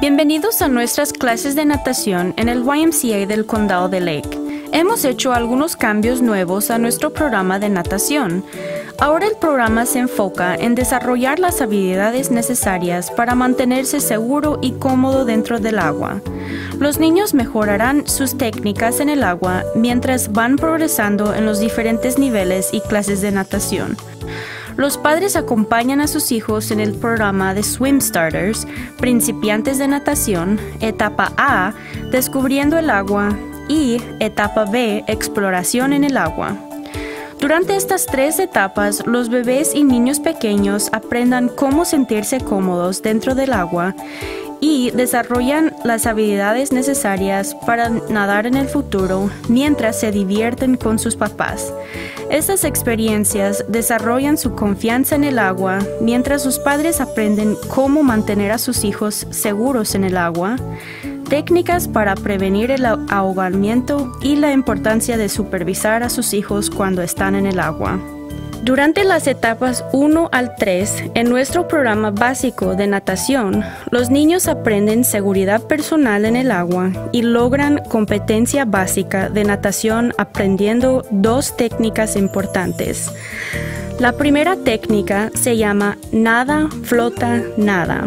Bienvenidos a nuestras clases de natación en el YMCA del Condado de Lake. Hemos hecho algunos cambios nuevos a nuestro programa de natación. Ahora el programa se enfoca en desarrollar las habilidades necesarias para mantenerse seguro y cómodo dentro del agua. Los niños mejorarán sus técnicas en el agua mientras van progresando en los diferentes niveles y clases de natación. Los padres acompañan a sus hijos en el programa de Swim Starters, principiantes de natación, etapa A, descubriendo el agua, y etapa B, exploración en el agua. Durante estas tres etapas, los bebés y niños pequeños aprendan cómo sentirse cómodos dentro del agua y desarrollan las habilidades necesarias para nadar en el futuro mientras se divierten con sus papás. Estas experiencias desarrollan su confianza en el agua mientras sus padres aprenden cómo mantener a sus hijos seguros en el agua, técnicas para prevenir el ahogamiento y la importancia de supervisar a sus hijos cuando están en el agua. Durante las etapas 1 al 3 en nuestro programa básico de natación, los niños aprenden seguridad personal en el agua y logran competencia básica de natación aprendiendo dos técnicas importantes. La primera técnica se llama nada, flota, nada.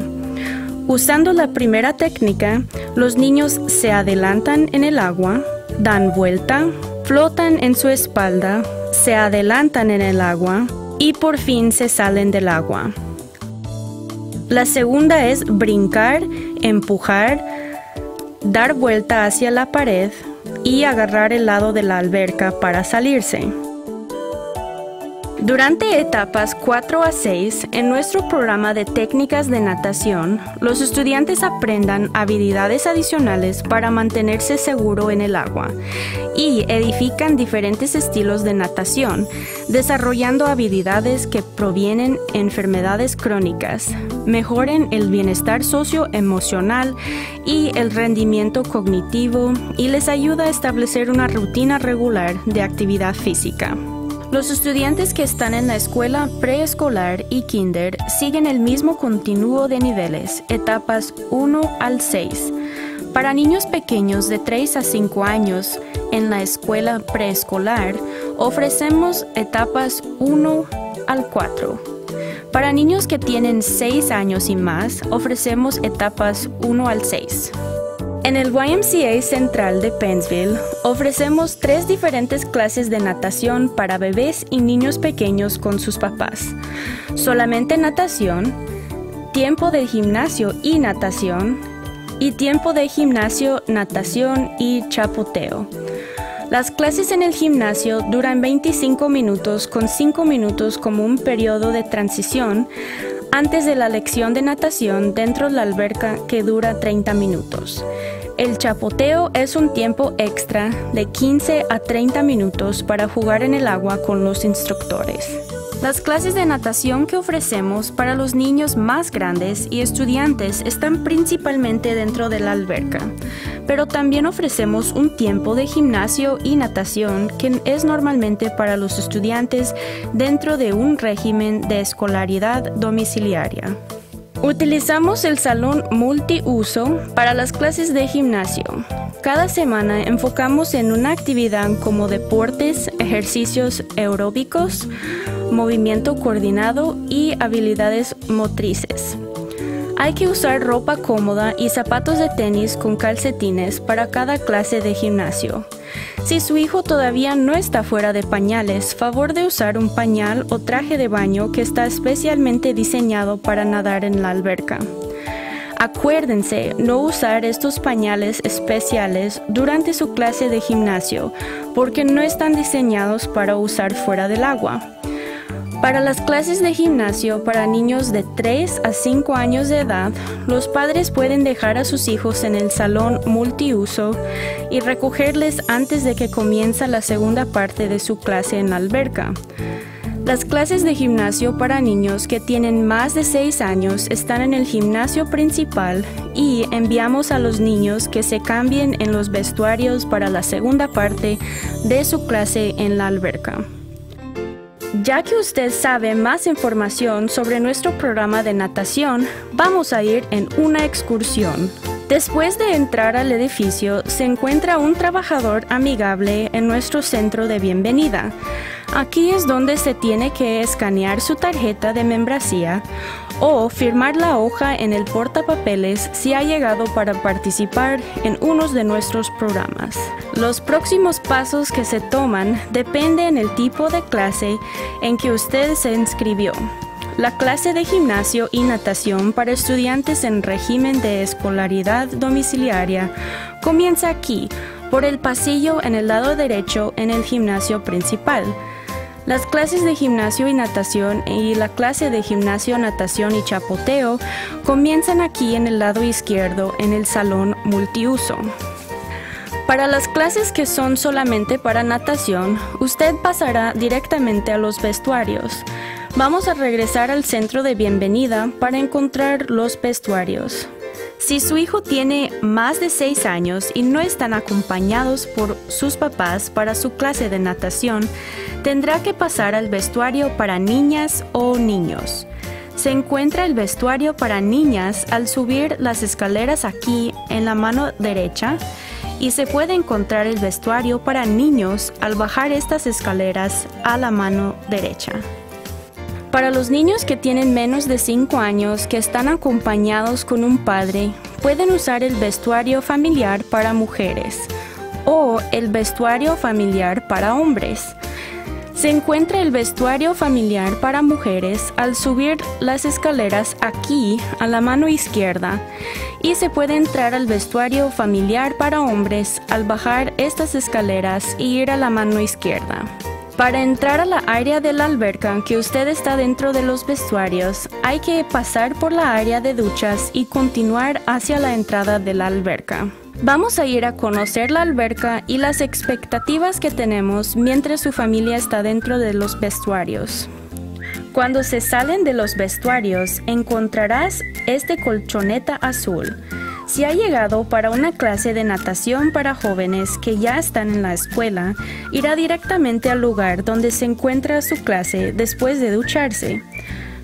Usando la primera técnica, los niños se adelantan en el agua, dan vuelta, flotan en su espalda, se adelantan en el agua y por fin se salen del agua. La segunda es brincar, empujar, dar vuelta hacia la pared y agarrar el lado de la alberca para salirse. Durante etapas 4 a 6, en nuestro programa de técnicas de natación, los estudiantes aprendan habilidades adicionales para mantenerse seguro en el agua y edifican diferentes estilos de natación, desarrollando habilidades que provienen enfermedades crónicas, mejoren el bienestar socioemocional y el rendimiento cognitivo y les ayuda a establecer una rutina regular de actividad física. Los estudiantes que están en la escuela preescolar y kinder siguen el mismo continuo de niveles, etapas 1 al 6. Para niños pequeños de 3 a 5 años en la escuela preescolar, ofrecemos etapas 1 al 4. Para niños que tienen 6 años y más, ofrecemos etapas 1 al 6. En el YMCA Central de Pennsville ofrecemos tres diferentes clases de natación para bebés y niños pequeños con sus papás. Solamente natación, tiempo de gimnasio y natación, y tiempo de gimnasio, natación y chapoteo. Las clases en el gimnasio duran 25 minutos con 5 minutos como un periodo de transición antes de la lección de natación dentro de la alberca que dura 30 minutos. El chapoteo es un tiempo extra de 15 a 30 minutos para jugar en el agua con los instructores. Las clases de natación que ofrecemos para los niños más grandes y estudiantes están principalmente dentro de la alberca, pero también ofrecemos un tiempo de gimnasio y natación que es normalmente para los estudiantes dentro de un régimen de escolaridad domiciliaria. Utilizamos el salón multiuso para las clases de gimnasio. Cada semana enfocamos en una actividad como deportes, ejercicios aeróbicos, movimiento coordinado y habilidades motrices. Hay que usar ropa cómoda y zapatos de tenis con calcetines para cada clase de gimnasio. Si su hijo todavía no está fuera de pañales, favor de usar un pañal o traje de baño que está especialmente diseñado para nadar en la alberca. Acuérdense no usar estos pañales especiales durante su clase de gimnasio porque no están diseñados para usar fuera del agua. Para las clases de gimnasio para niños de 3 a 5 años de edad, los padres pueden dejar a sus hijos en el salón multiuso y recogerles antes de que comienza la segunda parte de su clase en la alberca. Las clases de gimnasio para niños que tienen más de 6 años están en el gimnasio principal y enviamos a los niños que se cambien en los vestuarios para la segunda parte de su clase en la alberca. Ya que usted sabe más información sobre nuestro programa de natación, vamos a ir en una excursión. Después de entrar al edificio, se encuentra un trabajador amigable en nuestro centro de bienvenida. Aquí es donde se tiene que escanear su tarjeta de membresía o firmar la hoja en el portapapeles si ha llegado para participar en uno de nuestros programas. Los próximos pasos que se toman dependen del tipo de clase en que usted se inscribió. La clase de gimnasio y natación para estudiantes en régimen de escolaridad domiciliaria comienza aquí, por el pasillo en el lado derecho en el gimnasio principal. Las clases de gimnasio y natación y la clase de gimnasio, natación y chapoteo comienzan aquí en el lado izquierdo en el salón multiuso. Para las clases que son solamente para natación, usted pasará directamente a los vestuarios. Vamos a regresar al centro de bienvenida para encontrar los vestuarios. Si su hijo tiene más de 6 años y no están acompañados por sus papás para su clase de natación, tendrá que pasar al vestuario para niñas o niños. Se encuentra el vestuario para niñas al subir las escaleras aquí en la mano derecha y se puede encontrar el vestuario para niños al bajar estas escaleras a la mano derecha. Para los niños que tienen menos de 5 años que están acompañados con un padre, pueden usar el vestuario familiar para mujeres o el vestuario familiar para hombres. Se encuentra el vestuario familiar para mujeres al subir las escaleras aquí a la mano izquierda y se puede entrar al vestuario familiar para hombres al bajar estas escaleras y ir a la mano izquierda. Para entrar a la área de la alberca que usted está dentro de los vestuarios, hay que pasar por la área de duchas y continuar hacia la entrada de la alberca. Vamos a ir a conocer la alberca y las expectativas que tenemos mientras su familia está dentro de los vestuarios. Cuando se salen de los vestuarios, encontrarás este colchoneta azul. Si ha llegado para una clase de natación para jóvenes que ya están en la escuela, irá directamente al lugar donde se encuentra su clase después de ducharse.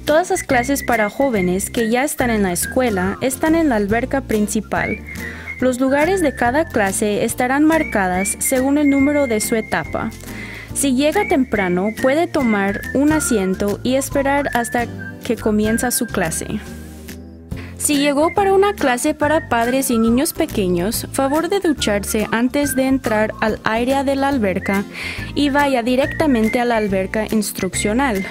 Todas las clases para jóvenes que ya están en la escuela están en la alberca principal. Los lugares de cada clase estarán marcadas según el número de su etapa. Si llega temprano, puede tomar un asiento y esperar hasta que comienza su clase. Si llegó para una clase para padres y niños pequeños, favor de ducharse antes de entrar al área de la alberca y vaya directamente a la alberca instruccional.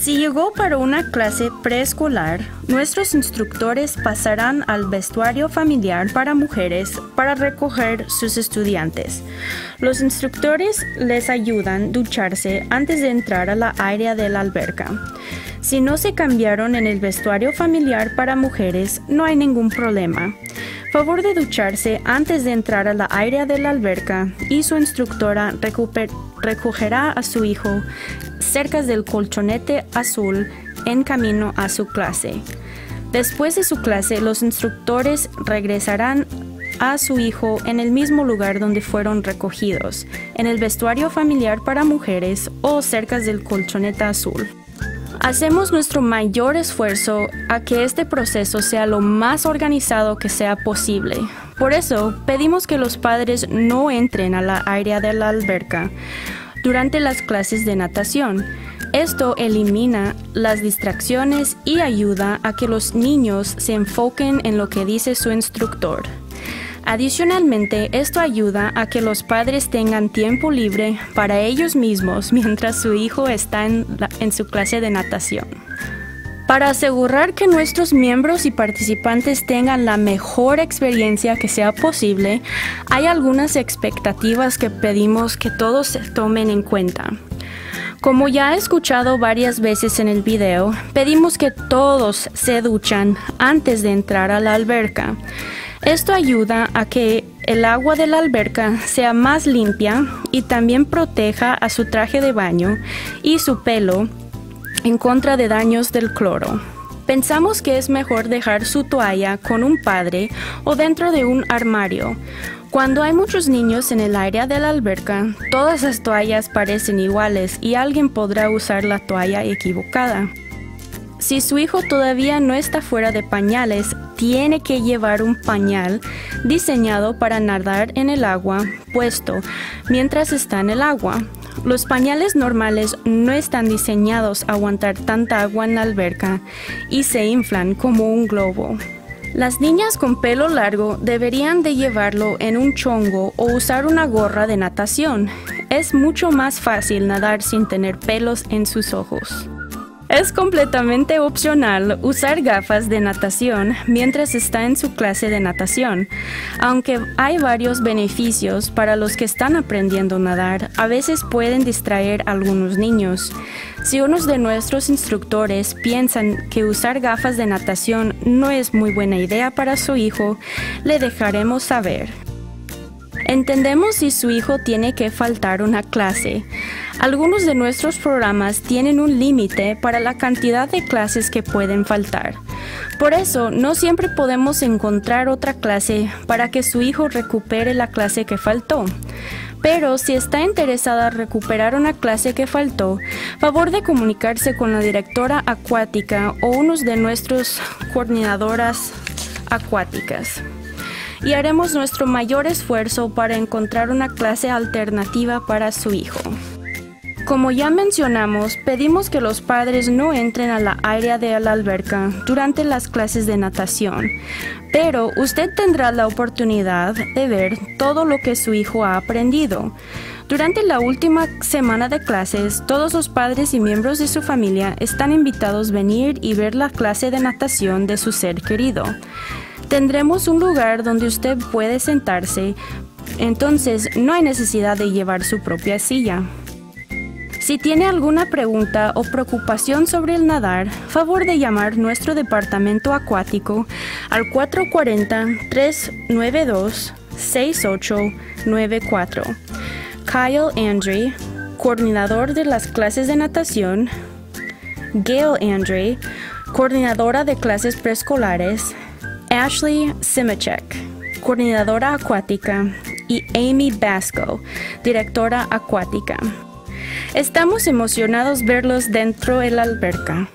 Si llegó para una clase preescolar, nuestros instructores pasarán al vestuario familiar para mujeres para recoger sus estudiantes. Los instructores les ayudan a ducharse antes de entrar a la área de la alberca. Si no se cambiaron en el vestuario familiar para mujeres, no hay ningún problema. Favor de ducharse antes de entrar a la área de la alberca y su instructora recogerá a su hijo cerca del colchonete azul en camino a su clase. Después de su clase, los instructores regresarán a su hijo en el mismo lugar donde fueron recogidos, en el vestuario familiar para mujeres o cerca del colchonete azul. Hacemos nuestro mayor esfuerzo a que este proceso sea lo más organizado que sea posible. Por eso, pedimos que los padres no entren a la área de la alberca durante las clases de natación. Esto elimina las distracciones y ayuda a que los niños se enfoquen en lo que dice su instructor. Adicionalmente, esto ayuda a que los padres tengan tiempo libre para ellos mismos mientras su hijo está en, su clase de natación. Para asegurar que nuestros miembros y participantes tengan la mejor experiencia que sea posible, hay algunas expectativas que pedimos que todos se tomen en cuenta. Como ya he escuchado varias veces en el video, pedimos que todos se duchan antes de entrar a la alberca. Esto ayuda a que el agua de la alberca sea más limpia y también proteja a su traje de baño y su pelo en contra de daños del cloro. Pensamos que es mejor dejar su toalla con un padre o dentro de un armario. Cuando hay muchos niños en el área de la alberca, todas las toallas parecen iguales y alguien podrá usar la toalla equivocada. Si su hijo todavía no está fuera de pañales, tiene que llevar un pañal diseñado para nadar en el agua puesto mientras está en el agua. Los pañales normales no están diseñados a aguantar tanta agua en la alberca y se inflan como un globo. Las niñas con pelo largo deberían de llevarlo en un chongo o usar una gorra de natación. Es mucho más fácil nadar sin tener pelos en sus ojos. Es completamente opcional usar gafas de natación mientras está en su clase de natación. Aunque hay varios beneficios para los que están aprendiendo a nadar, a veces pueden distraer a algunos niños. Si unos de nuestros instructores piensan que usar gafas de natación no es muy buena idea para su hijo, le dejaremos saber. Entendemos si su hijo tiene que faltar una clase. Algunos de nuestros programas tienen un límite para la cantidad de clases que pueden faltar. Por eso, no siempre podemos encontrar otra clase para que su hijo recupere la clase que faltó. Pero si está interesada en recuperar una clase que faltó, favor de comunicarse con la directora acuática o unos de nuestros coordinadoras acuáticas y haremos nuestro mayor esfuerzo para encontrar una clase alternativa para su hijo. Como ya mencionamos, pedimos que los padres no entren a la área de la alberca durante las clases de natación, pero usted tendrá la oportunidad de ver todo lo que su hijo ha aprendido. Durante la última semana de clases, todos los padres y miembros de su familia están invitados a venir y ver la clase de natación de su ser querido. Tendremos un lugar donde usted puede sentarse, entonces no hay necesidad de llevar su propia silla. Si tiene alguna pregunta o preocupación sobre el nadar, favor de llamar nuestro departamento acuático al 440-392-6894. Kyle Andre, coordinador de las clases de natación, Gail Andre, coordinadora de clases preescolares, Ashley Simachek, coordinadora acuática, y Amy Basco, directora acuática. Estamos emocionados verlos dentro de la alberca.